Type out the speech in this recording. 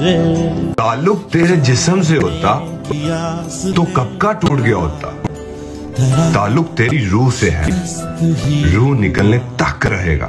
ताल्लुक तेरे जिस्म से होता तो कब का टूट गया होता? ताल्लुक तेरी रूह से है। रूह निकलने तक रहेगा।